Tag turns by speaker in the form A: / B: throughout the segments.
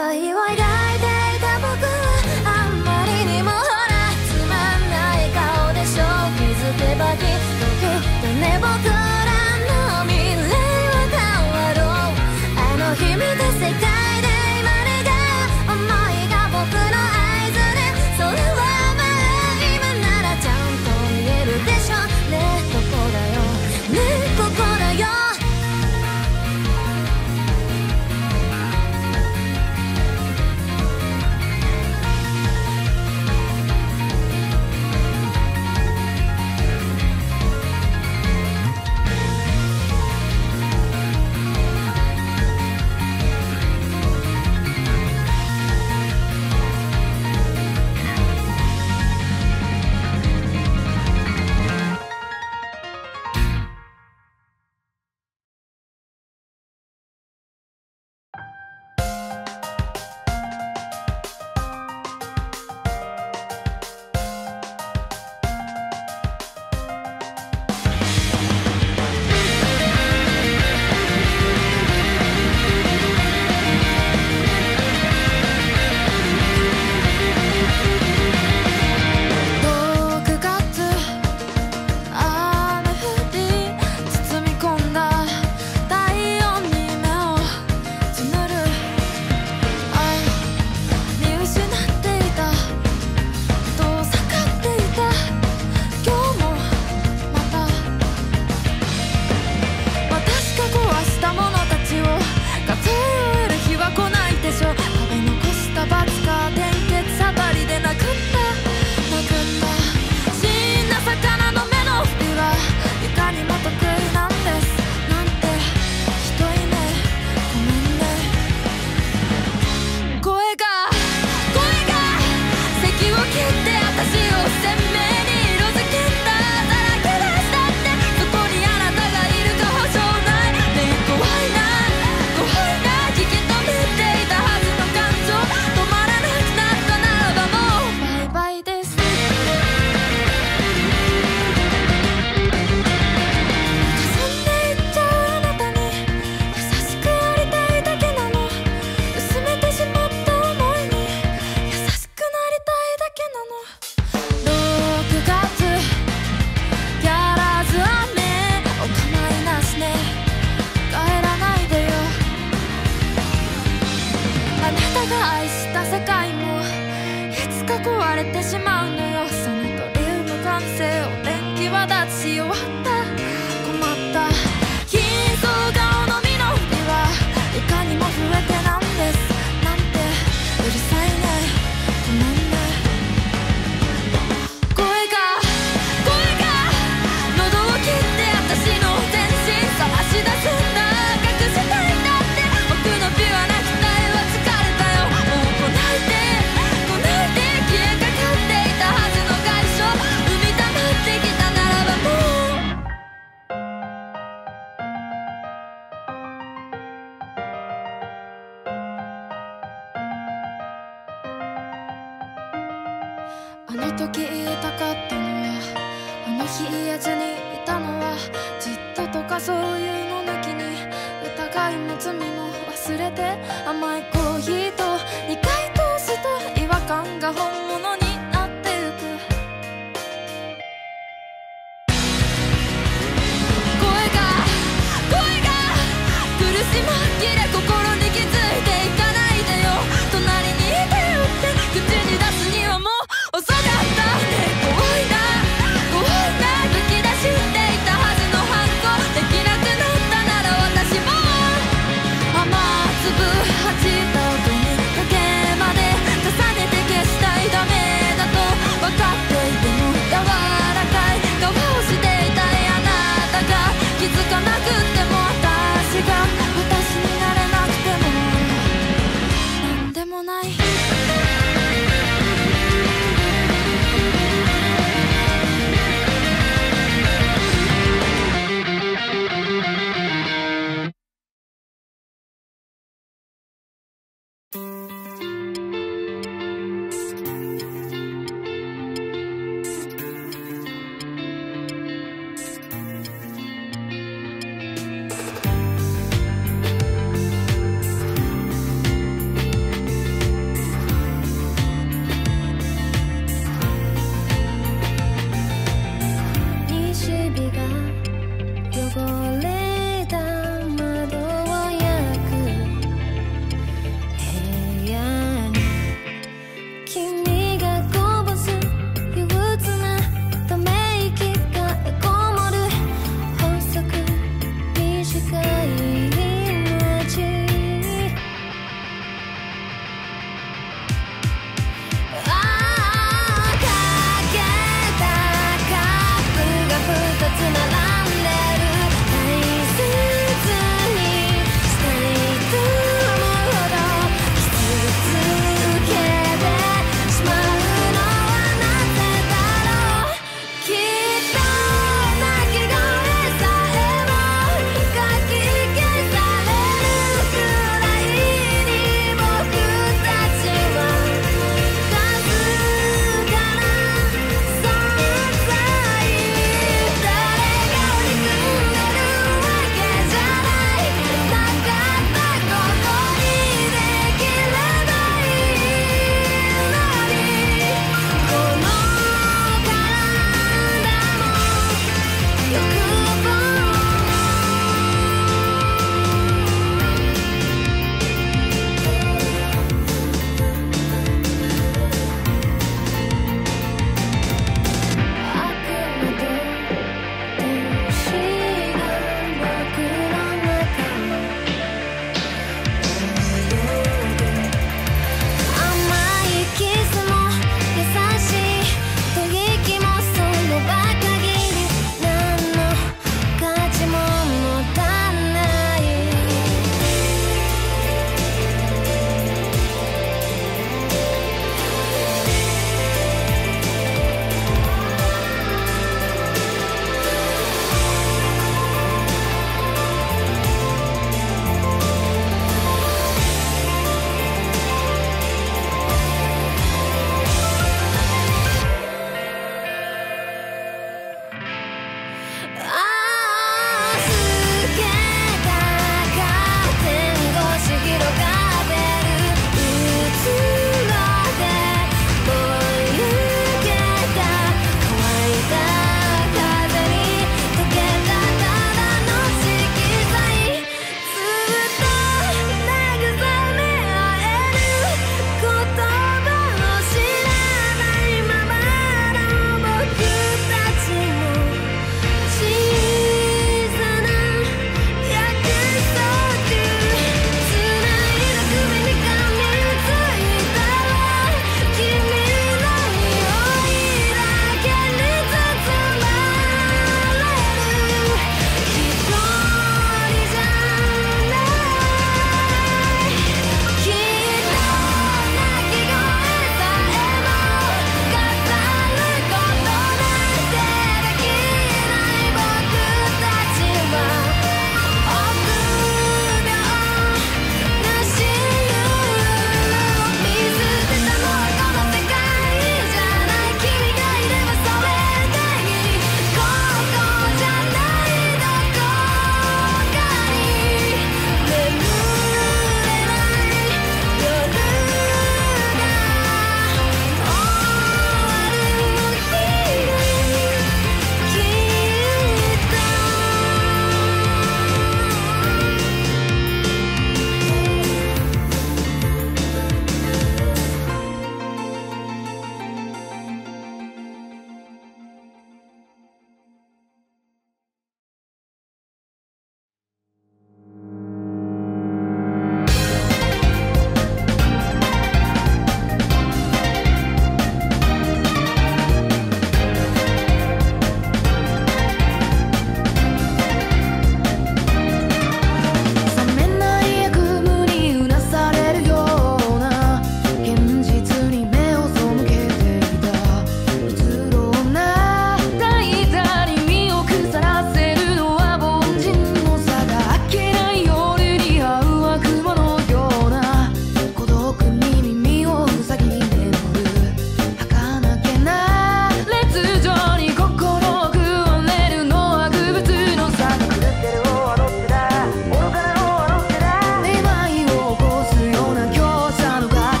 A: 界隈で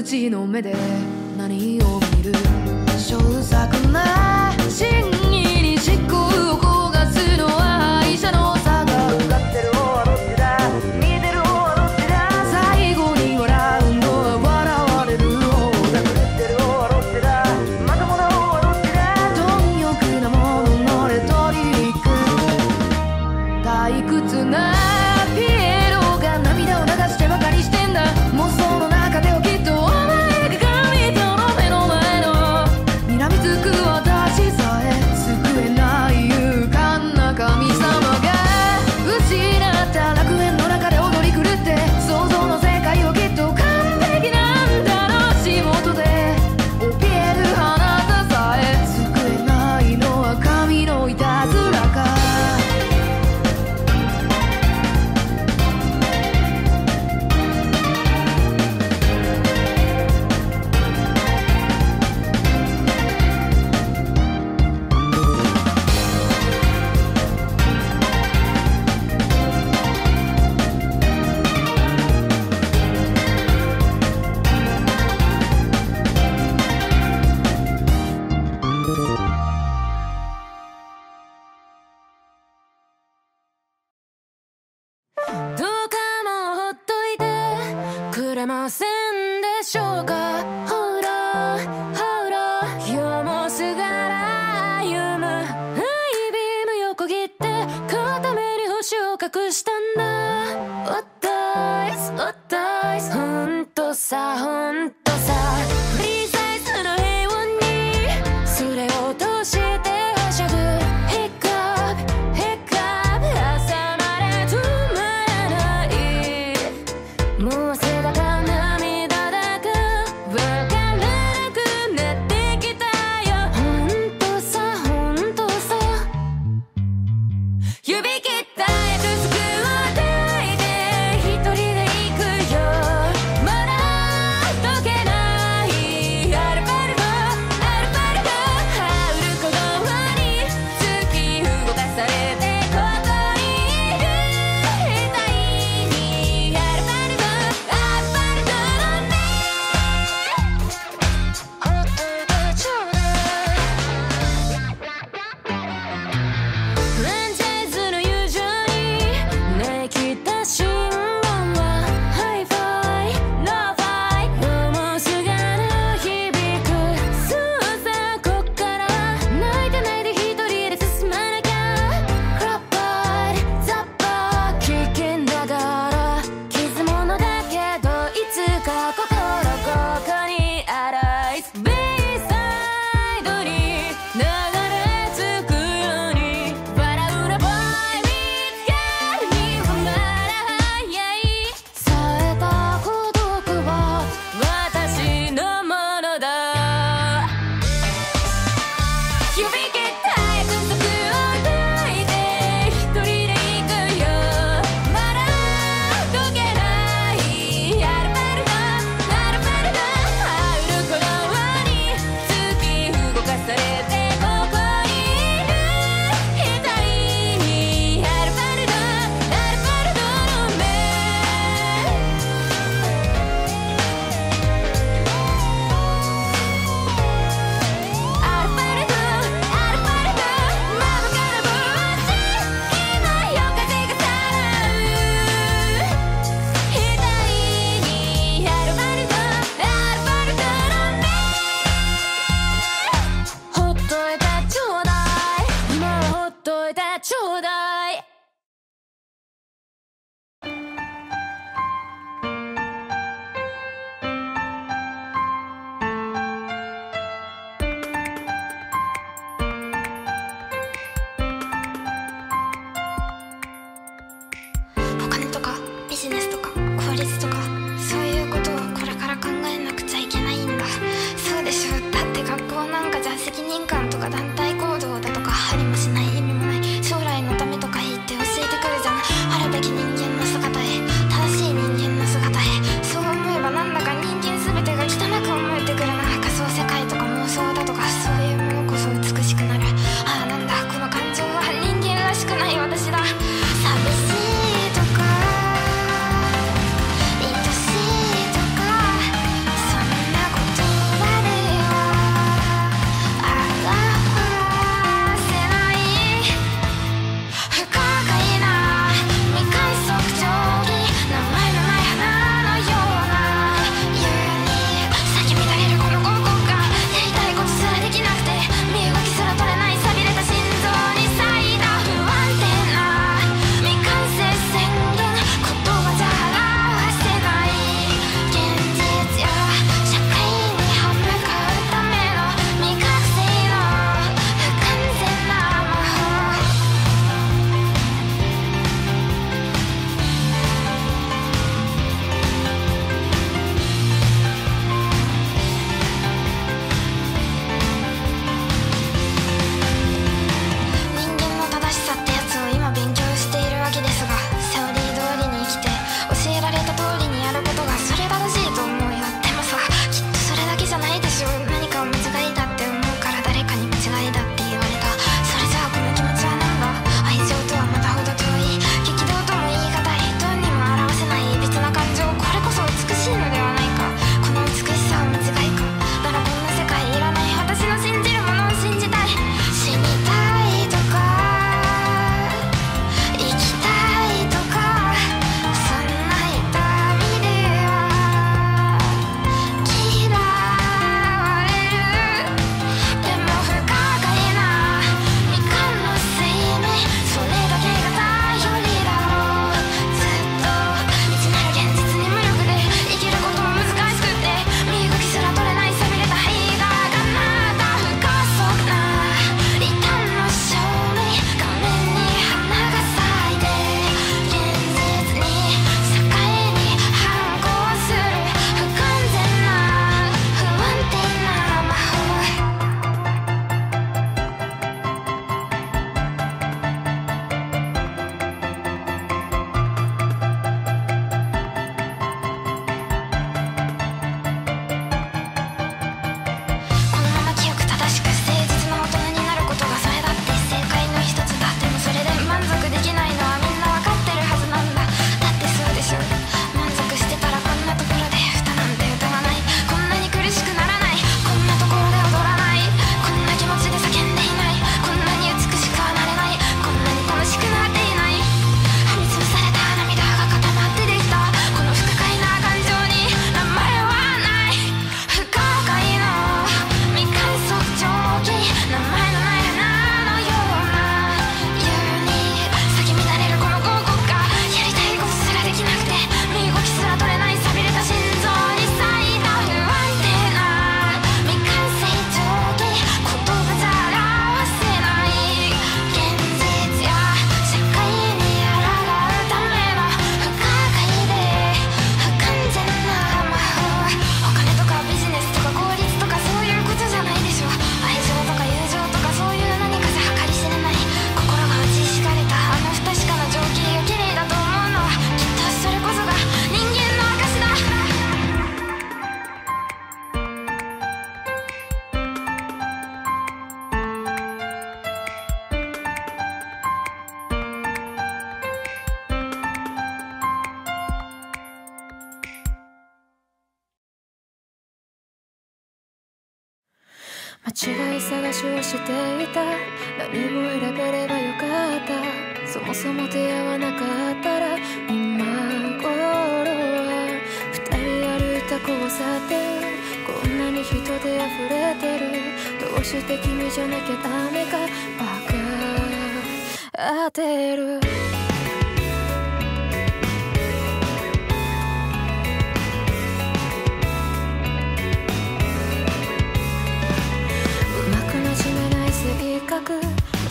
A: ない
B: 白痴の目で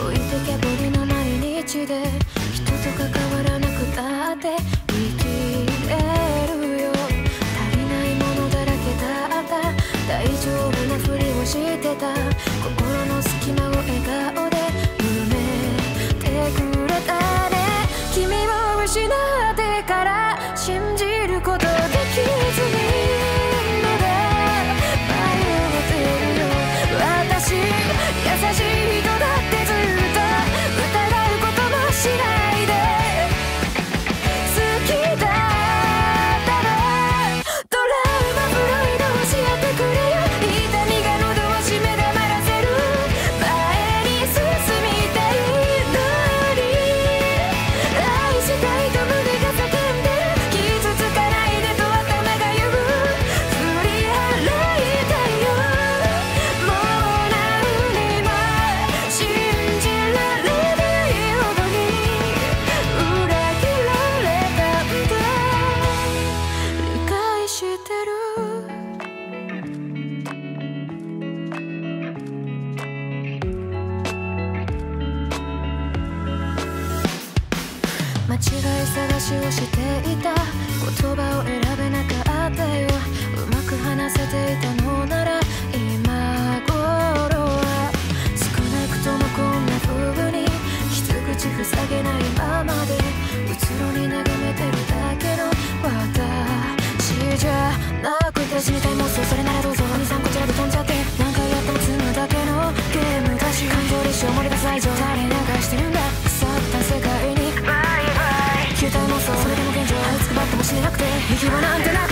A: 置いてけぼりの毎日で人と関わらなくたって You wanna deny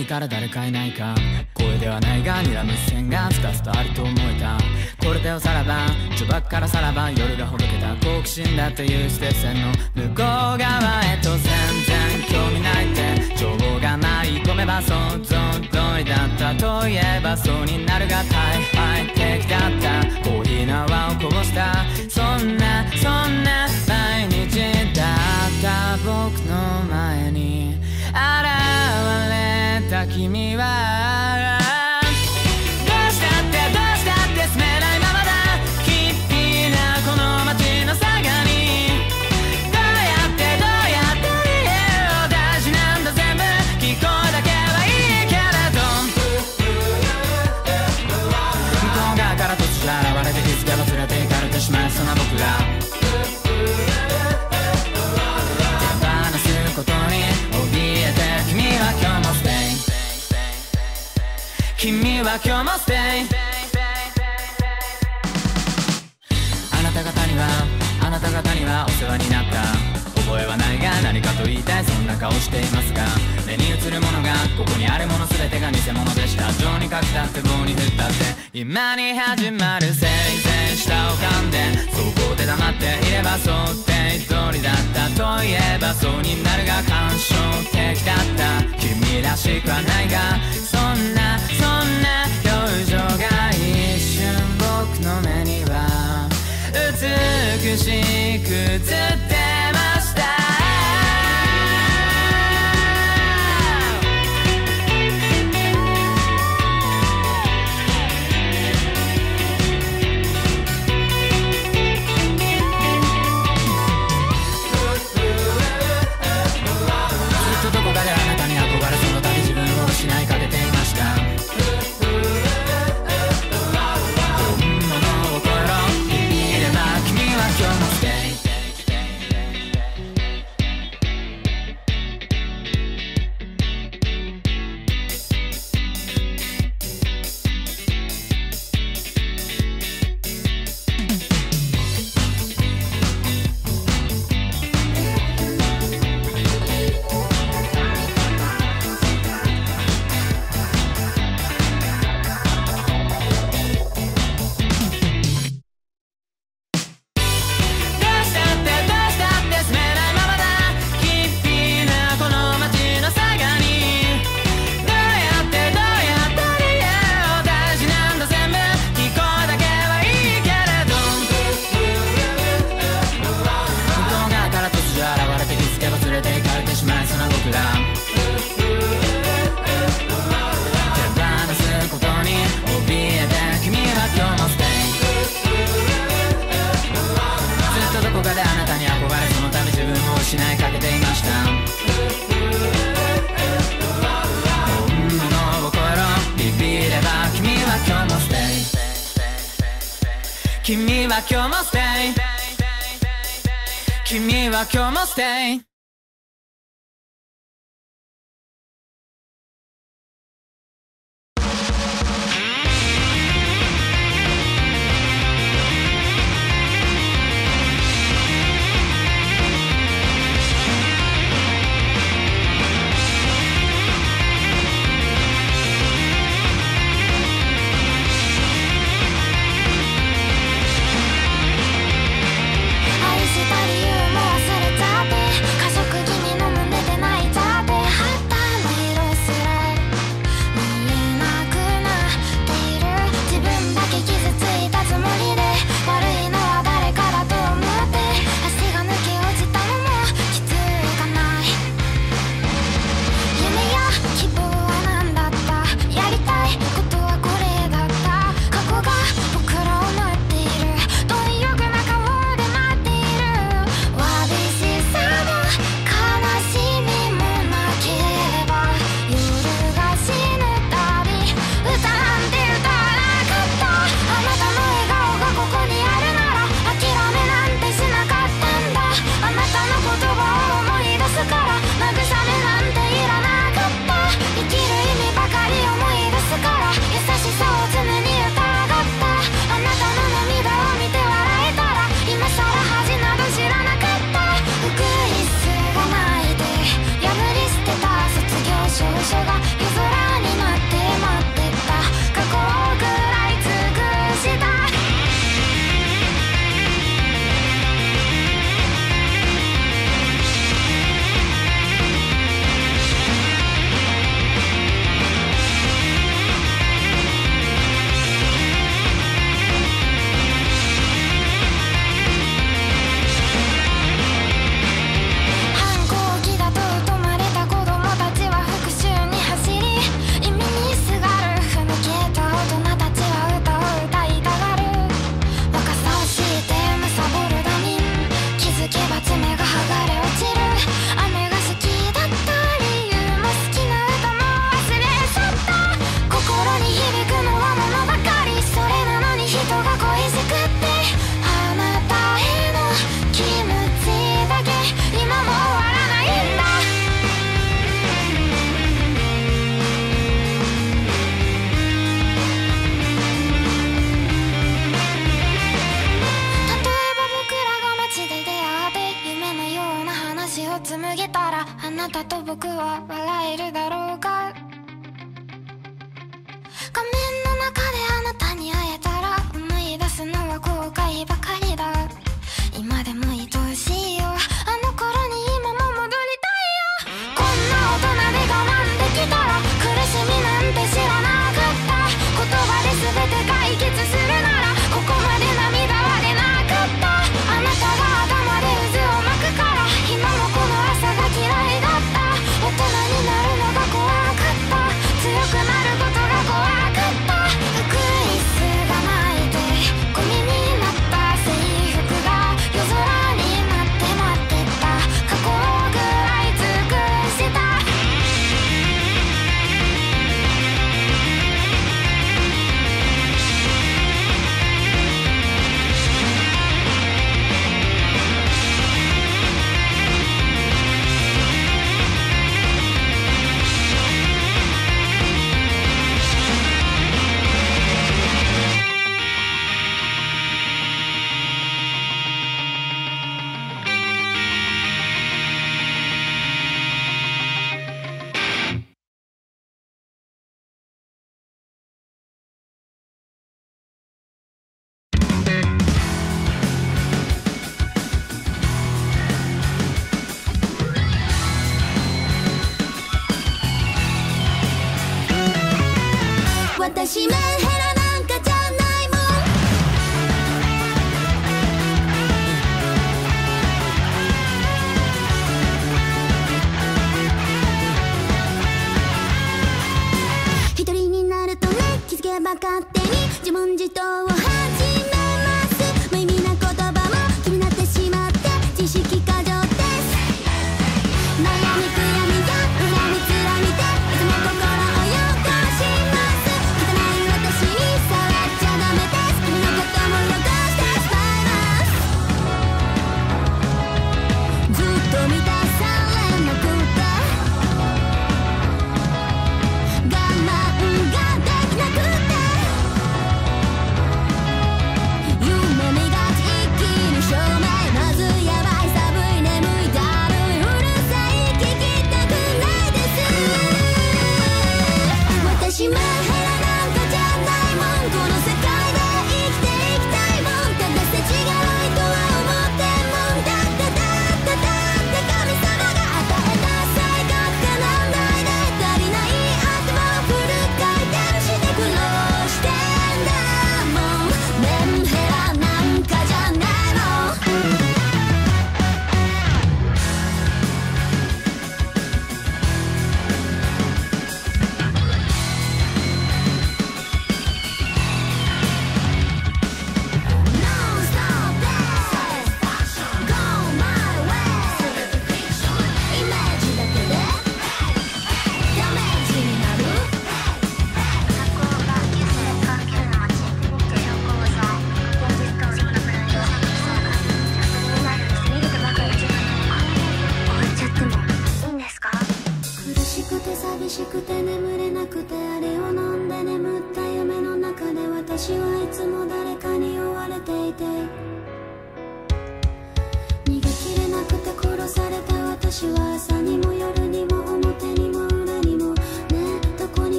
A: いから誰かいないか。
C: 声ではないが睨む線がスタスタあると思えた。これでおさらば序盤からさらば夜がほどけた好奇心だっていうステッ線の向こう側へと全然興味ないって。情報がない込めば想像通りだった。といえばそうになるが君はは今日も stay 顔していますが目に映るものがここにあるもの全てが偽物でした。情にかけたって棒に振ったって今に始まるせいぜい舌を噛んでそこで黙っていれば想定通りだった。といえばそうになるが感傷的だった。君らしくはないがそんなそんな表情が一瞬僕の目には美しく映って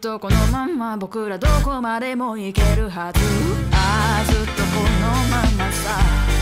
C: とこのまま僕らどこま
A: でも
B: 行けるはず。ああずっとこのままさ。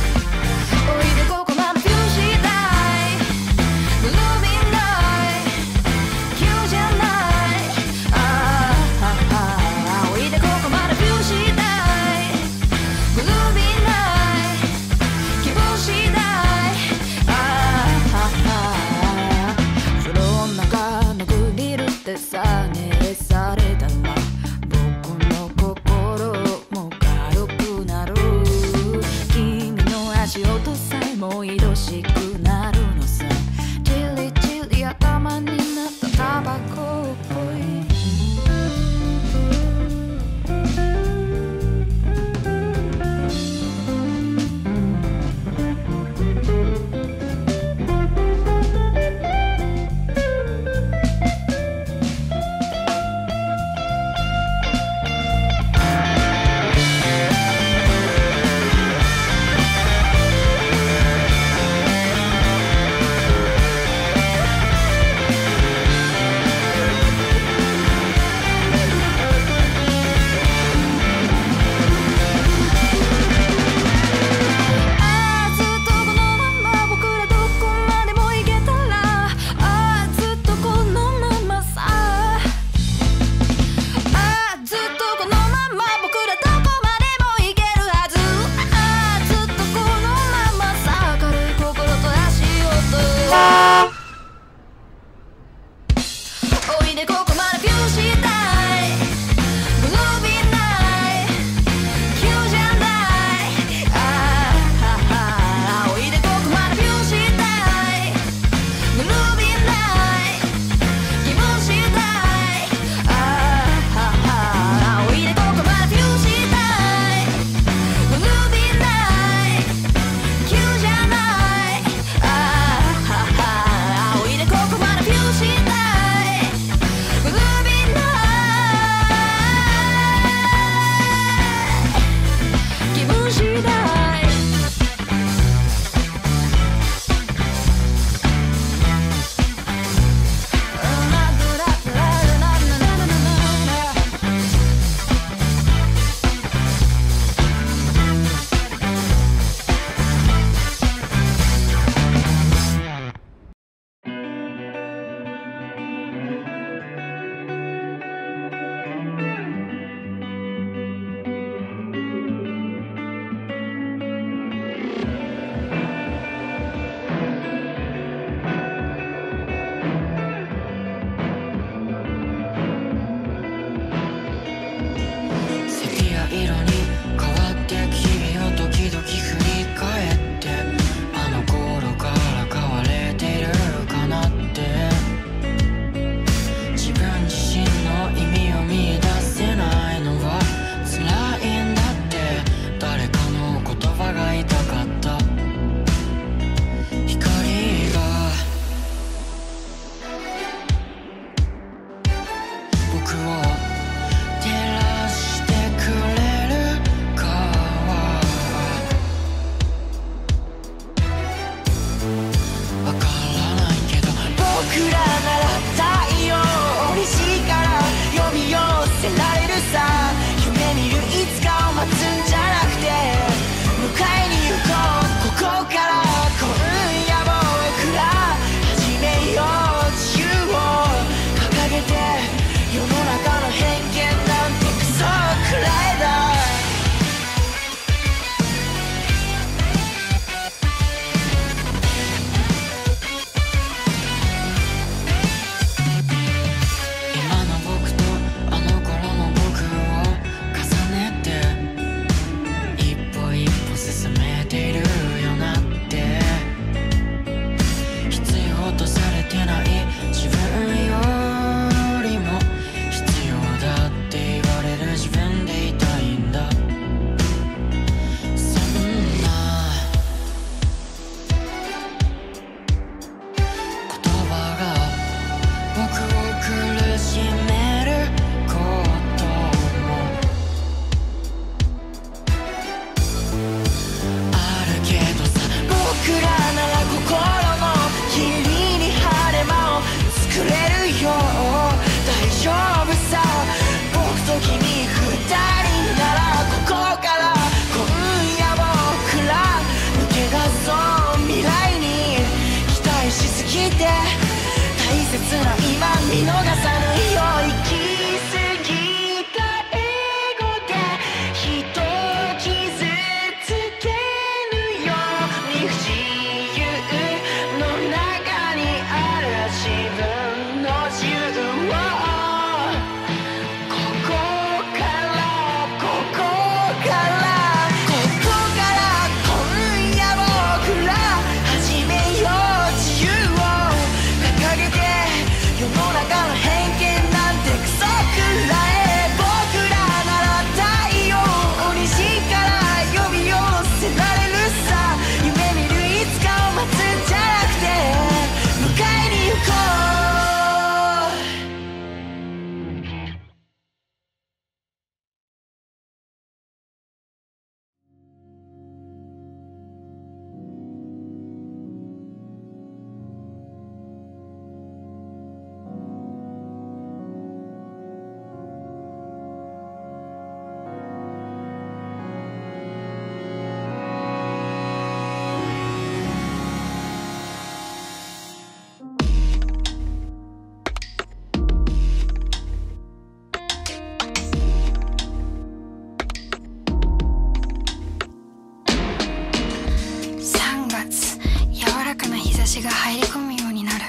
B: 私が入り込むようになる。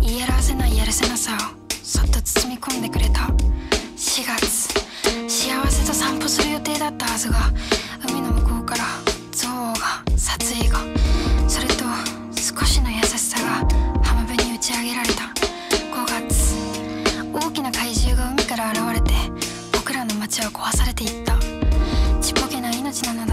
B: 言い表せない
D: やるせなさをそっと包み込んでくれた。4月。幸せと散歩する予定だったはずが海の向こうから憎悪が殺意がそれと少しの優しさが浜辺に打ち上げられた。5月。大きな怪獣が海から現れて僕らの街は壊されていった。ちっぽけな命なの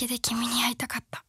D: けで君に会いたかった。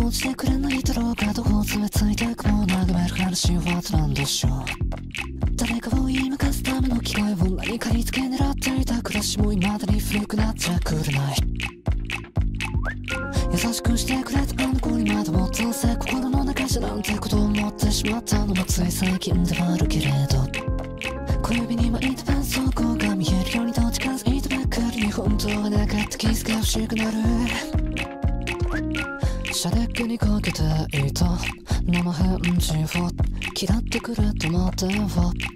E: 落ちてくれないだろうかどうつめついてくも眺める話は何でしょう。誰かを言い負かすための機会を何かにつけ狙っていた暮らしも未だに古くなっちゃくれない。
F: carnival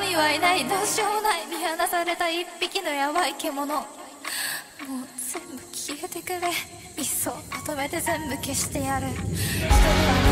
F: 神はいないどうしようもない見放された一匹のヤバい獣。もう全部消えてくれ。いっそまとめて全部消してやる。人には